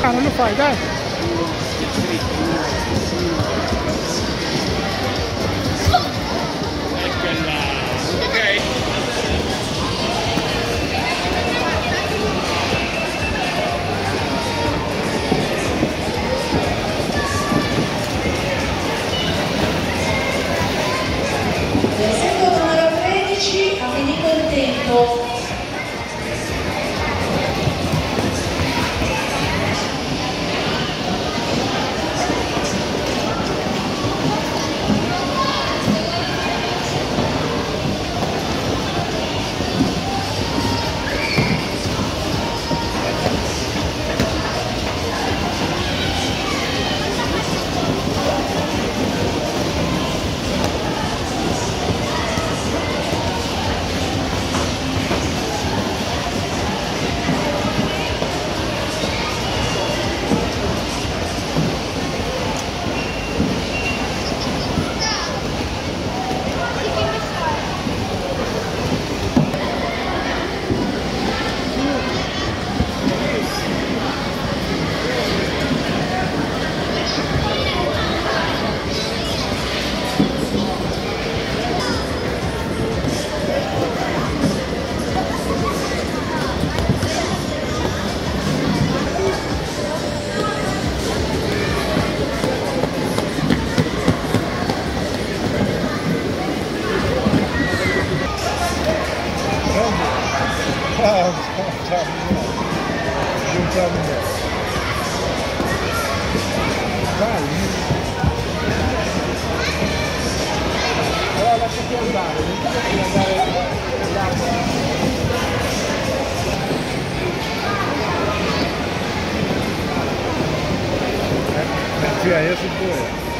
Caramba, não faz, vai. Ciao, ciao. Ciao, Vai. Allora lasciati andare, non ti devi andare all'arco. Eh,